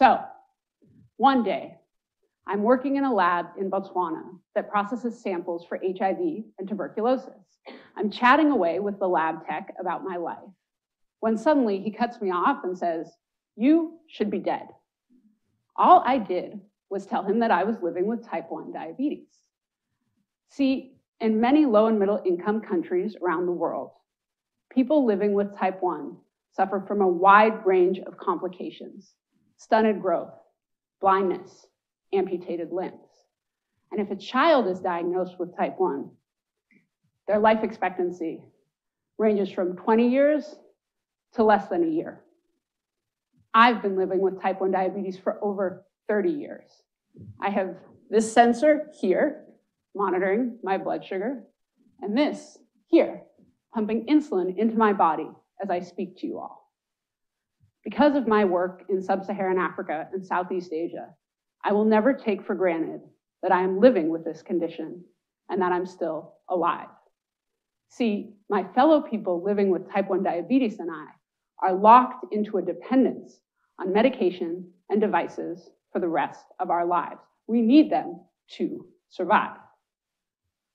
So, one day, I'm working in a lab in Botswana that processes samples for HIV and tuberculosis. I'm chatting away with the lab tech about my life when suddenly he cuts me off and says, You should be dead. All I did was tell him that I was living with type 1 diabetes. See, in many low and middle income countries around the world, people living with type 1 suffer from a wide range of complications stunted growth, blindness, amputated limbs. And if a child is diagnosed with type 1, their life expectancy ranges from 20 years to less than a year. I've been living with type 1 diabetes for over 30 years. I have this sensor here monitoring my blood sugar, and this here pumping insulin into my body as I speak to you all. Because of my work in sub-Saharan Africa and Southeast Asia, I will never take for granted that I am living with this condition and that I'm still alive. See, my fellow people living with type 1 diabetes and I are locked into a dependence on medication and devices for the rest of our lives. We need them to survive.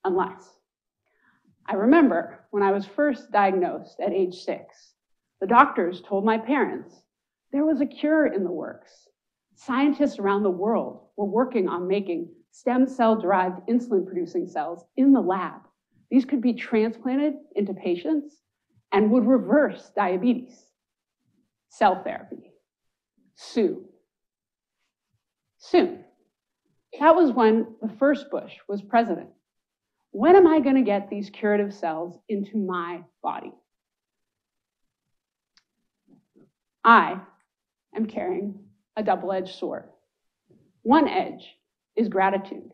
Unless. I remember when I was first diagnosed at age six, the doctors told my parents there was a cure in the works. Scientists around the world were working on making stem cell derived insulin producing cells in the lab. These could be transplanted into patients and would reverse diabetes. Cell therapy. Soon. Soon. That was when the first Bush was president. When am I going to get these curative cells into my body? I am carrying a double edged sword. One edge is gratitude.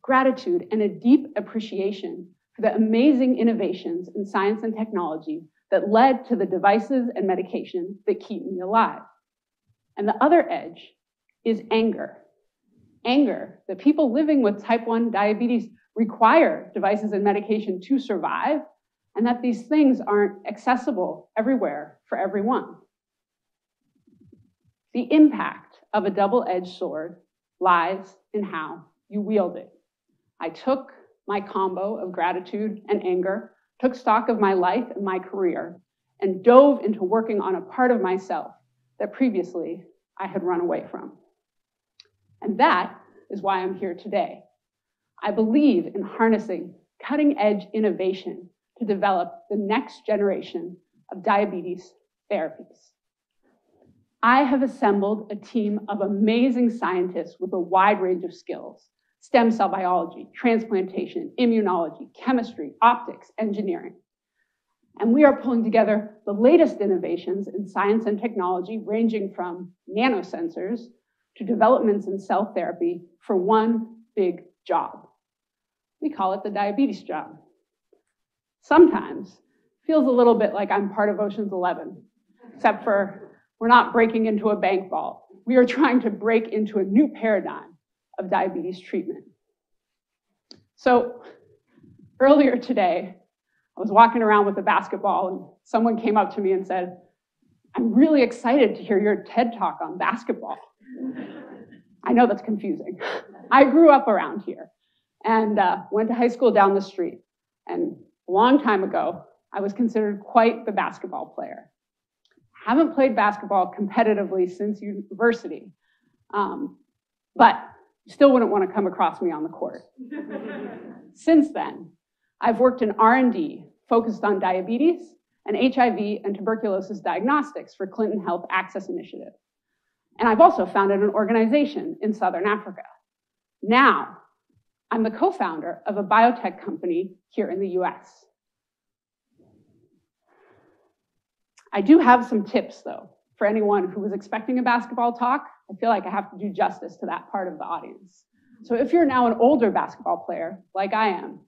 Gratitude and a deep appreciation for the amazing innovations in science and technology that led to the devices and medication that keep me alive. And the other edge is anger. Anger that people living with type 1 diabetes require devices and medication to survive, and that these things aren't accessible everywhere for everyone. The impact of a double edged sword lies in how you wield it. I took my combo of gratitude and anger, took stock of my life and my career, and dove into working on a part of myself that previously I had run away from. And that is why I'm here today I believe in harnessing cutting edge innovation to develop the next generation of diabetes therapies. I have assembled a team of amazing scientists with a wide range of skills stem cell biology, transplantation, immunology, chemistry, optics, engineering. And we are pulling together the latest innovations in science and technology, ranging from nanosensors to developments in cell therapy for one big job we call it the diabetes job. Sometimes feels a little bit like I'm part of Ocean's 11, except for we're not breaking into a bank vault. We are trying to break into a new paradigm of diabetes treatment. So earlier today, I was walking around with a basketball and someone came up to me and said, I'm really excited to hear your TED talk on basketball. I know that's confusing. I grew up around here and uh, went to high school down the street. And a long time ago, I was considered quite the basketball player. Haven't played basketball competitively since university, um, but still wouldn't want to come across me on the court. since then, I've worked in R&D focused on diabetes and HIV and tuberculosis diagnostics for Clinton Health Access Initiative. And I've also founded an organization in Southern Africa. Now, I'm the co-founder of a biotech company here in the US. I do have some tips though, for anyone who was expecting a basketball talk. I feel like I have to do justice to that part of the audience. So if you're now an older basketball player, like I am,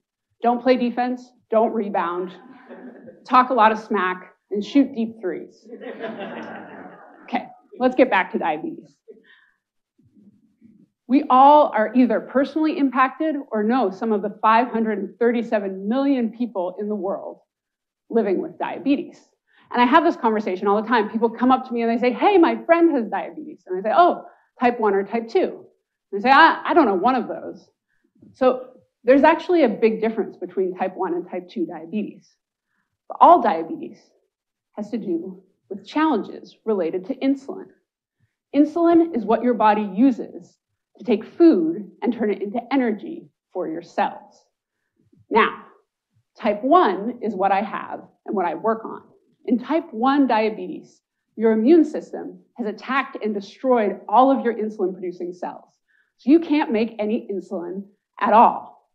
don't play defense, don't rebound, talk a lot of smack, and shoot deep threes. Okay, let's get back to diabetes. We all are either personally impacted or know some of the 537 million people in the world living with diabetes. And I have this conversation all the time. People come up to me and they say, hey, my friend has diabetes. And I say, oh, type 1 or type 2. And they say, I, I don't know, one of those. So there's actually a big difference between type 1 and type 2 diabetes. But all diabetes has to do with challenges related to insulin. Insulin is what your body uses to take food and turn it into energy for your cells. Now, type 1 is what I have and what I work on. In type 1 diabetes, your immune system has attacked and destroyed all of your insulin producing cells. So you can't make any insulin at all.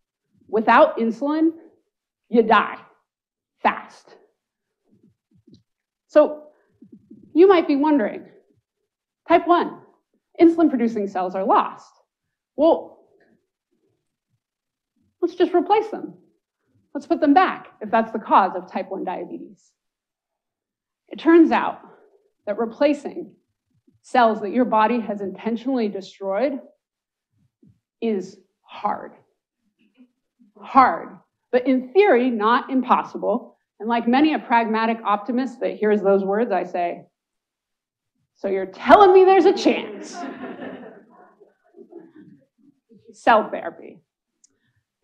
Without insulin, you die fast. So you might be wondering, type 1, insulin producing cells are lost. Well, let's just replace them. Let's put them back if that's the cause of type 1 diabetes. It turns out that replacing cells that your body has intentionally destroyed is hard. Hard, but in theory, not impossible. And like many a pragmatic optimist that hears those words, I say, so you're telling me there's a chance. Cell therapy.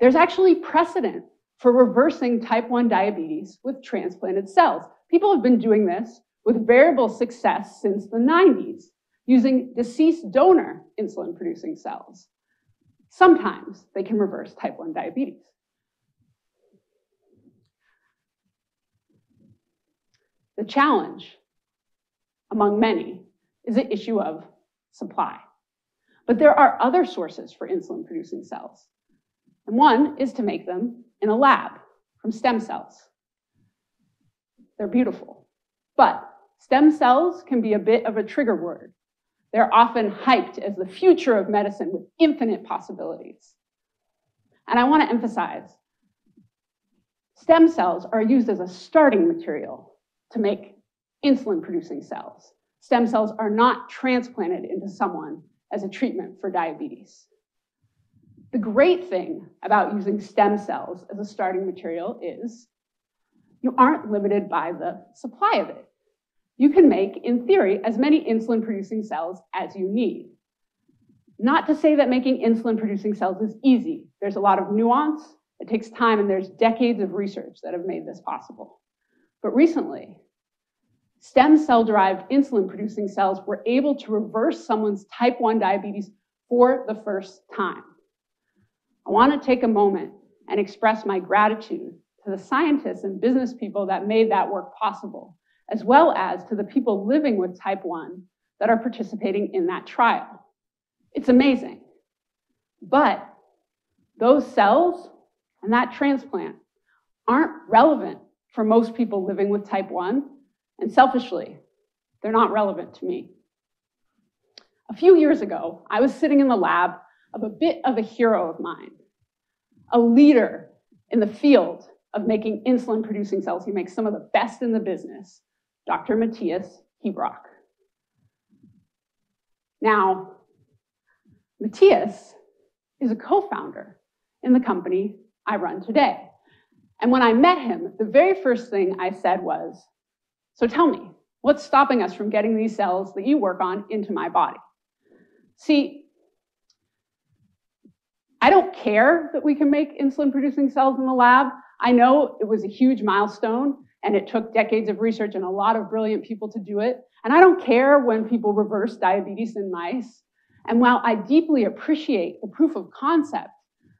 There's actually precedent for reversing type 1 diabetes with transplanted cells. People have been doing this with variable success since the 90s, using deceased donor insulin producing cells. Sometimes they can reverse type 1 diabetes. The challenge, among many, is the issue of supply. But there are other sources for insulin producing cells. And one is to make them in a lab from stem cells. They're beautiful. But stem cells can be a bit of a trigger word. They're often hyped as the future of medicine with infinite possibilities. And I want to emphasize stem cells are used as a starting material to make insulin producing cells. Stem cells are not transplanted into someone as a treatment for diabetes. The great thing about using stem cells as a starting material is you aren't limited by the supply of it. You can make, in theory, as many insulin producing cells as you need. Not to say that making insulin producing cells is easy. There's a lot of nuance, it takes time, and there's decades of research that have made this possible. But recently, stem cell derived insulin producing cells were able to reverse someone's type 1 diabetes for the first time. I want to take a moment and express my gratitude to the scientists and business people that made that work possible, as well as to the people living with type 1 that are participating in that trial. It's amazing. But those cells and that transplant aren't relevant for most people living with type 1 and selfishly, they're not relevant to me. A few years ago, I was sitting in the lab of a bit of a hero of mine, a leader in the field of making insulin producing cells. He makes some of the best in the business, Dr. Matthias Hebrok. Now, Matthias is a co founder in the company I run today. And when I met him, the very first thing I said was, so tell me, what's stopping us from getting these cells that you work on into my body? See, I don't care that we can make insulin producing cells in the lab. I know it was a huge milestone and it took decades of research and a lot of brilliant people to do it. And I don't care when people reverse diabetes in mice. And while I deeply appreciate the proof of concept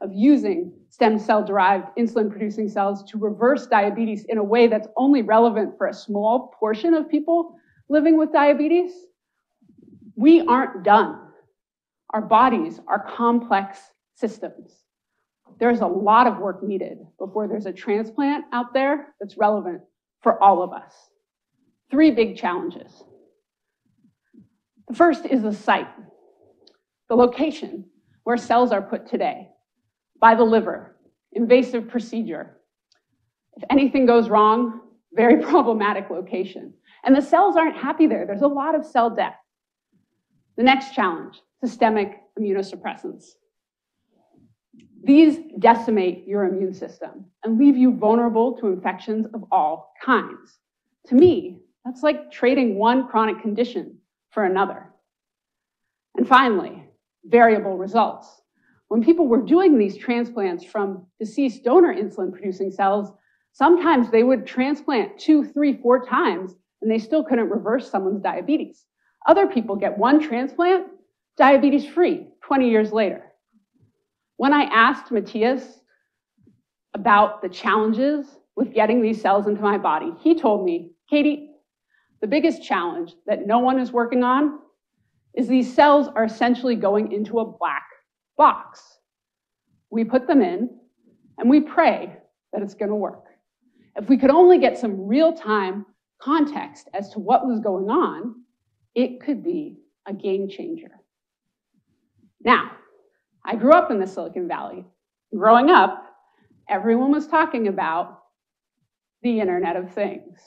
of using stem cell derived insulin producing cells to reverse diabetes in a way that's only relevant for a small portion of people living with diabetes, we aren't done. Our bodies are complex systems. There's a lot of work needed before there's a transplant out there that's relevant for all of us. Three big challenges. The first is the site, the location where cells are put today by the liver, invasive procedure. If anything goes wrong, very problematic location. And the cells aren't happy there. There's a lot of cell death. The next challenge, systemic immunosuppressants. These decimate your immune system and leave you vulnerable to infections of all kinds. To me, That's like trading one chronic condition for another. And finally, variable results. When people were doing these transplants from deceased donor insulin producing cells, sometimes they would transplant two, three, four times and they still couldn't reverse someone's diabetes. Other people get one transplant, diabetes free 20 years later. When I asked Matthias about the challenges with getting these cells into my body, he told me, Katy, the biggest challenge that no one is working on is these cells are essentially going into a black box. We put them in and we pray that it's going to work. If we could only get some real time context as to what was going on, it could be a game changer. Now, I grew up in the Silicon Valley. Growing up, everyone was talking about the Internet of Things.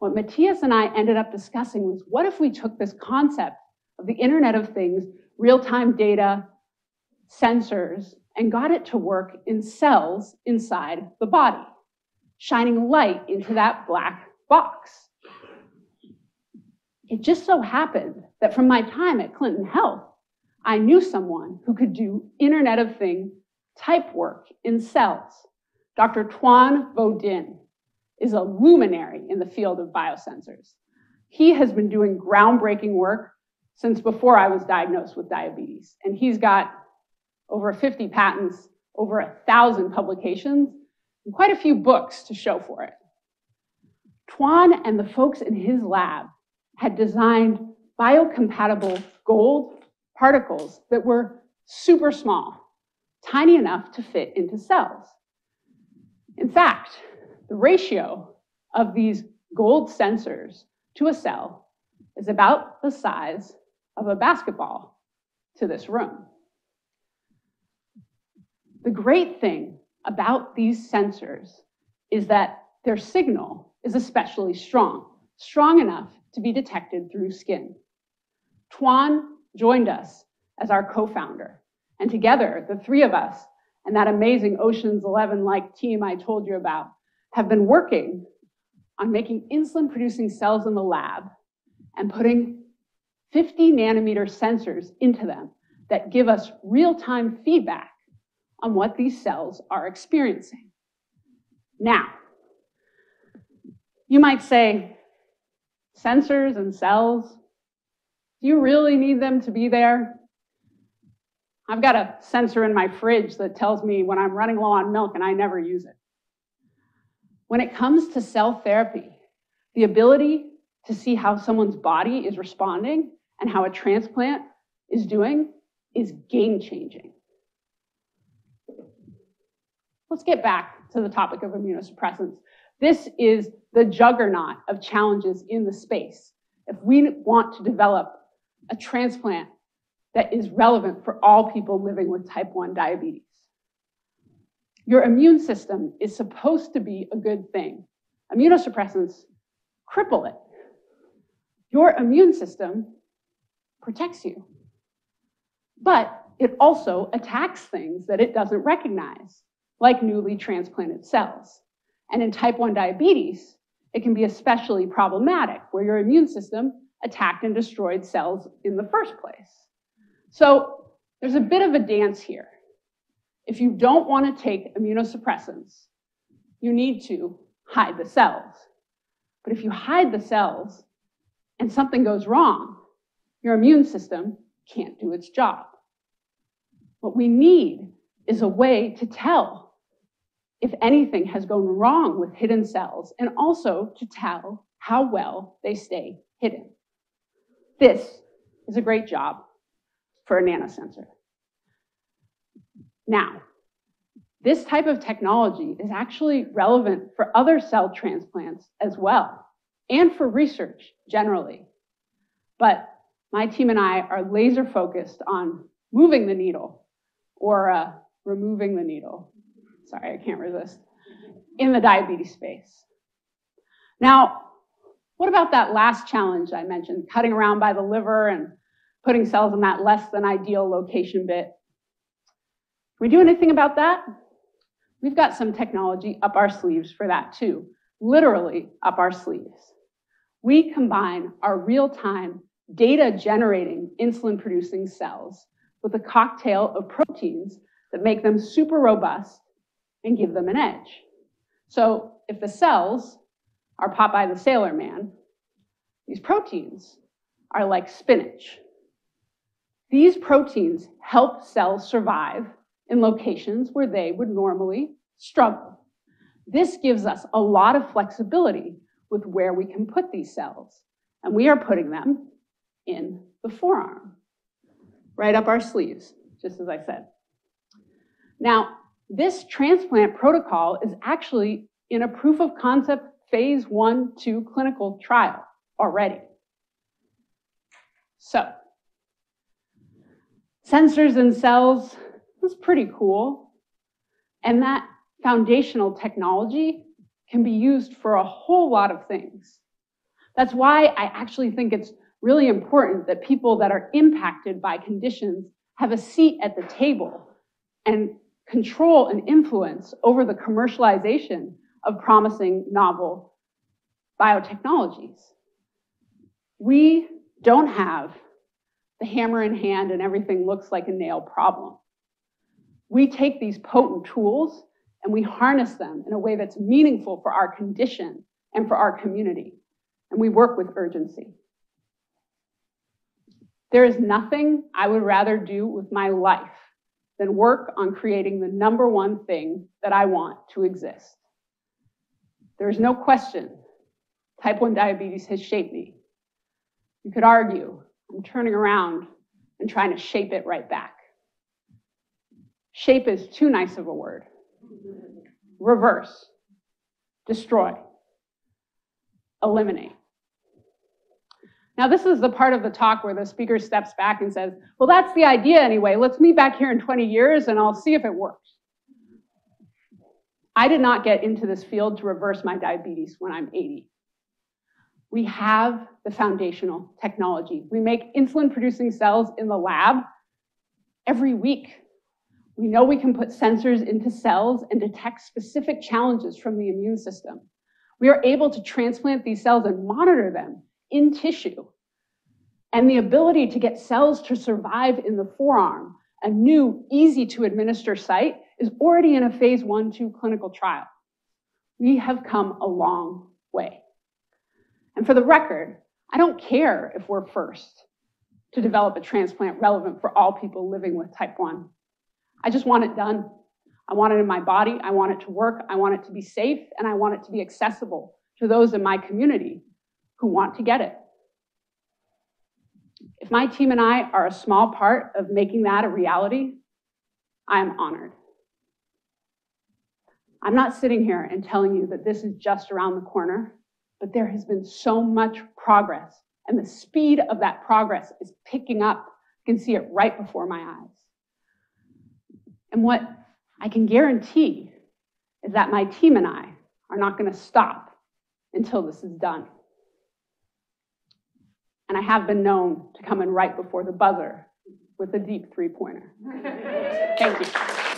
What Matthias and I ended up discussing was what if we took this concept of the Internet of Things, real time data, sensors, and got it to work in cells inside the body, shining light into that black box. It just so happened that from my time at Clinton Health, I knew someone who could do Internet of Thing type work in cells. Dr. Tuan Vo Dinh is a luminary in the field of biosensors. He has been doing groundbreaking work since before I was diagnosed with diabetes. And he's got over 50 patents, over a thousand publications, and quite a few books to show for it. Tuan and the folks in his lab had designed biocompatible gold particles that were super small, tiny enough to fit into cells. In fact, the ratio of these gold sensors to a cell is about the size of a basketball to this room. The great thing about these sensors is that their signal is especially strong, strong enough to be detected through skin. Tuan joined us as our co-founder, and together, the three of us and that amazing Ocean's 11-like team I told you about have been working on making insulin-producing cells in the lab and putting 50 nanometer sensors into them that give us real-time feedback on what these cells are experiencing. Now, you might say, sensors and cells, do you really need them to be there? I've got a sensor in my fridge that tells me when I'm running low on milk and I never use it. When it comes to cell therapy, the ability to see how someone's body is responding and how a transplant is doing is game changing. Let's get back to the topic of immunosuppressants. This is the juggernaut of challenges in the space. If we want to develop a transplant that is relevant for all people living with type 1 diabetes. Your immune system is supposed to be a good thing. Immunosuppressants cripple it. Your immune system protects you, but it also attacks things that it doesn't recognize, like newly transplanted cells. And in type 1 diabetes, it can be especially problematic where your immune system attacked and destroyed cells in the first place. So there's a bit of a dance here. If you don't want to take immunosuppressants, you need to hide the cells. But if you hide the cells and something goes wrong, your immune system can't do its job. What we need is a way to tell if anything has gone wrong with hidden cells and also to tell how well they stay hidden. This is a great job for a nanosensor. Now, this type of technology is actually relevant for other cell transplants as well, and for research generally. But my team and I are laser focused on moving the needle or uh, removing the needle. Sorry, I can't resist. In the diabetes space. Now, what about that last challenge I mentioned, cutting around by the liver and putting cells in that less than ideal location bit? We do anything about that? We've got some technology up our sleeves for that too, literally up our sleeves. we combine our real-time data-generating insulin-producing cells with a cocktail of proteins that make them super robust and give them an edge. So if the cells are Popeye the Sailor Man, these proteins are like spinach. These proteins help cells survive in locations where they would normally struggle. This gives us a lot of flexibility with where we can put these cells. And we are putting them in the forearm, right up our sleeves, just as I said. Now, this transplant protocol is actually in a proof of concept phase one, two clinical trial already. So, sensors and cells is pretty cool. And that foundational technology can be used for a whole lot of things. That's why I actually think it's really important that people that are impacted by conditions have a seat at the table and control and influence over the commercialization of promising novel biotechnologies. We don't have the hammer in hand and everything looks like a nail problem. We take these potent tools and we harness them in a way that's meaningful for our condition and for our community. And we work with urgency. There is nothing I would rather do with my life than work on creating the number one thing that I want to exist. There is no question type 1 diabetes has shaped me. You could argue I'm turning around and trying to shape it right back. Shape is too nice of a word. Reverse, destroy, eliminate. Now, this is the part of the talk where the speaker steps back and says, Well, that's the idea anyway. Let's meet back here in 20 years and I'll see if it works. I did not get into this field to reverse my diabetes when I'm 80. We have the foundational technology. We make insulin producing cells in the lab every week. We know we can put sensors into cells and detect specific challenges from the immune system. We are able to transplant these cells and monitor them in tissue. And the ability to get cells to survive in the forearm, a new, easy to administer site, is already in a phase one, two clinical trial. We have come a long way. And for the record, I don't care if we're first to develop a transplant relevant for all people living with type 1. I just want it done. I want it in my body. I want it to work. I want it to be safe. And I want it to be accessible to those in my community who want to get it. If my team and I are a small part of making that a reality, I am honored. I'm not sitting here and telling you that this is just around the corner, but there has been so much progress, and the speed of that progress is picking up. You can see it right before my eyes. And what I can guarantee is that my team and I are not going to stop until this is done. And I have been known to come in right before the buzzer with a deep three pointer. Thank you.